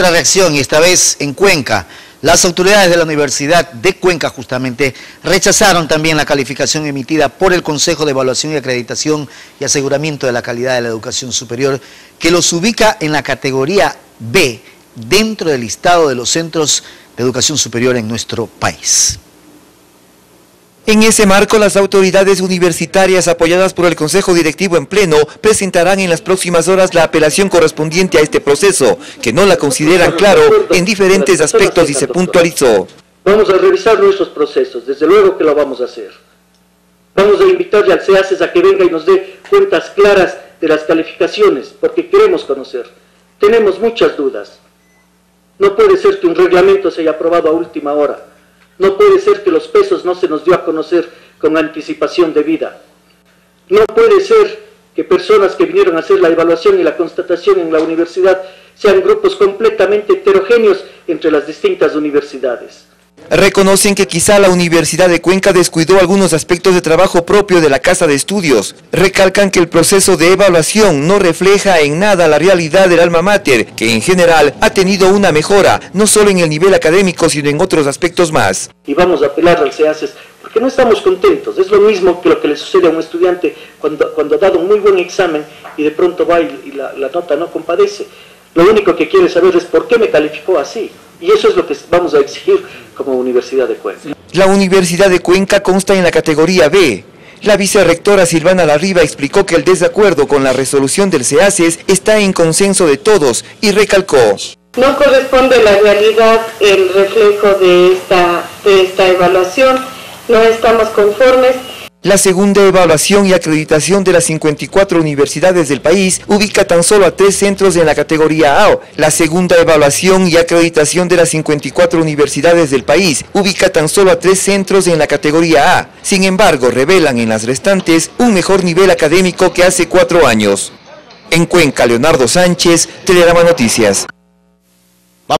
otra reacción, y esta vez en Cuenca. Las autoridades de la Universidad de Cuenca justamente rechazaron también la calificación emitida por el Consejo de Evaluación y Acreditación y Aseguramiento de la Calidad de la Educación Superior, que los ubica en la categoría B dentro del listado de los centros de educación superior en nuestro país. En ese marco, las autoridades universitarias apoyadas por el Consejo Directivo en pleno presentarán en las próximas horas la apelación correspondiente a este proceso, que no la consideran claro en diferentes aspectos y se puntualizó. Vamos a revisar nuestros procesos, desde luego que lo vamos a hacer. Vamos a invitarle al CEACES a que venga y nos dé cuentas claras de las calificaciones, porque queremos conocer. Tenemos muchas dudas. No puede ser que un reglamento se haya aprobado a última hora no puede ser que los pesos no se nos dio a conocer con anticipación debida. No puede ser que personas que vinieron a hacer la evaluación y la constatación en la universidad sean grupos completamente heterogéneos entre las distintas universidades. Reconocen que quizá la Universidad de Cuenca descuidó algunos aspectos de trabajo propio de la Casa de Estudios. Recalcan que el proceso de evaluación no refleja en nada la realidad del alma mater, que en general ha tenido una mejora, no solo en el nivel académico, sino en otros aspectos más. Y vamos a apelar al CEACES porque no estamos contentos. Es lo mismo que lo que le sucede a un estudiante cuando, cuando ha dado un muy buen examen y de pronto va y, la, la nota no compadece. Lo único que quiere saber es por qué me calificó así. Y eso es lo que vamos a exigir como Universidad de Cuenca. La Universidad de Cuenca consta en la categoría B. La vicerrectora Silvana Larriba explicó que el desacuerdo con la resolución del CEACES está en consenso de todos y recalcó. No corresponde a la realidad el reflejo de esta, de esta evaluación, no estamos conformes la segunda evaluación y acreditación de las 54 universidades del país ubica tan solo a tres centros en la categoría A. La segunda evaluación y acreditación de las 54 universidades del país ubica tan solo a tres centros en la categoría A. Sin embargo, revelan en las restantes un mejor nivel académico que hace cuatro años. En Cuenca, Leonardo Sánchez, Telerama Noticias.